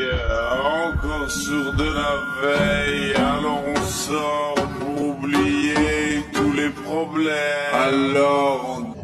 Euh, encore sur de la veille, alors on sort pour oublier tous les problèmes. Alors.